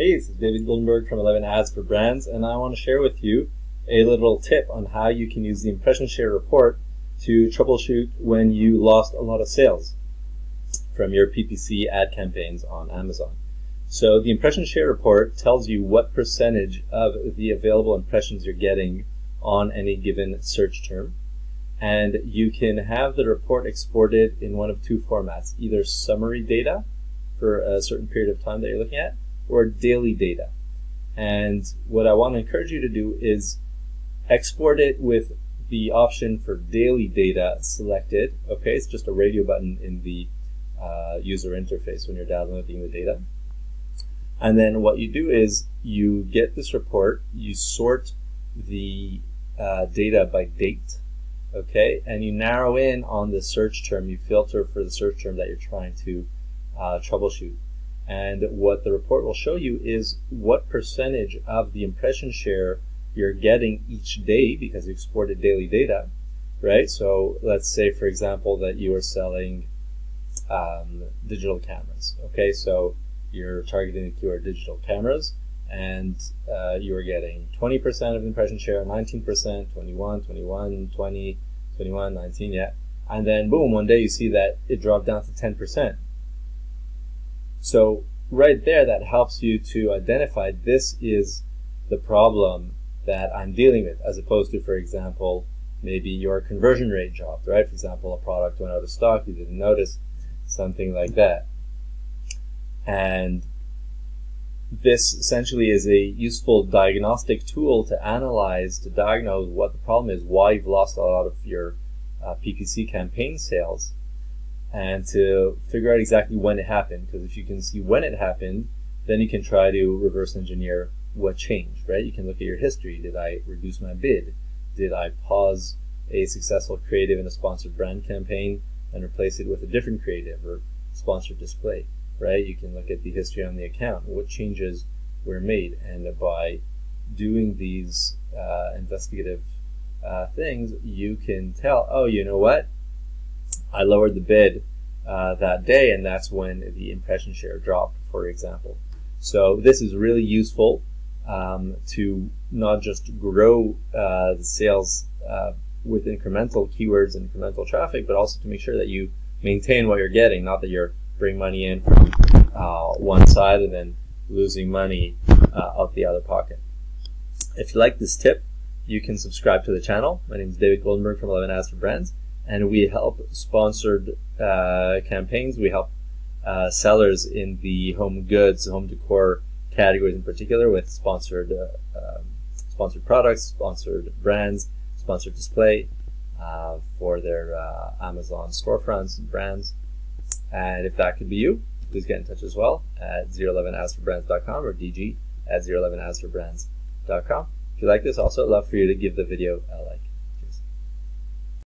Hey, this is David Goldenberg from 11 Ads for Brands, and I want to share with you a little tip on how you can use the impression share report to troubleshoot when you lost a lot of sales from your PPC ad campaigns on Amazon. So the impression share report tells you what percentage of the available impressions you're getting on any given search term. And you can have the report exported in one of two formats, either summary data for a certain period of time that you're looking at, or daily data. And what I want to encourage you to do is export it with the option for daily data selected. Okay, it's just a radio button in the uh, user interface when you're downloading the data. And then what you do is you get this report, you sort the uh, data by date, okay, and you narrow in on the search term, you filter for the search term that you're trying to uh, troubleshoot. And what the report will show you is what percentage of the impression share you're getting each day because you exported daily data, right? So let's say, for example, that you are selling um, digital cameras. Okay, so you're targeting keyword digital cameras and uh, you are getting 20% of impression share, 19%, 21, 21, 20, 21, 19, yeah. And then boom, one day you see that it dropped down to 10%. So right there, that helps you to identify this is the problem that I'm dealing with, as opposed to, for example, maybe your conversion rate dropped, right? For example, a product went out of stock, you didn't notice, something like that. And this essentially is a useful diagnostic tool to analyze, to diagnose what the problem is, why you've lost a lot of your uh, PPC campaign sales, and to figure out exactly when it happened. Because if you can see when it happened, then you can try to reverse engineer what changed, right? You can look at your history. Did I reduce my bid? Did I pause a successful creative in a sponsored brand campaign and replace it with a different creative or sponsored display, right? You can look at the history on the account, what changes were made, and by doing these uh, investigative uh, things, you can tell, oh, you know what? I lowered the bid uh, that day, and that's when the impression share dropped, for example. So this is really useful um, to not just grow uh, the sales uh, with incremental keywords and incremental traffic, but also to make sure that you maintain what you're getting, not that you're bringing money in from uh, one side and then losing money uh, out the other pocket. If you like this tip, you can subscribe to the channel. My name is David Goldenberg from 11 Ads for Brands, and we help sponsored uh, campaigns. We help uh, sellers in the home goods, home decor categories in particular with sponsored uh, um, sponsored products, sponsored brands, sponsored display uh, for their uh, Amazon storefronts and brands. And if that could be you, please get in touch as well at 011adsforbrands.com or dg at 011adsforbrands.com. If you like this, also, I'd love for you to give the video a like.